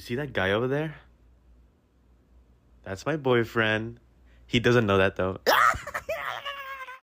You see that guy over there? That's my boyfriend. He doesn't know that though.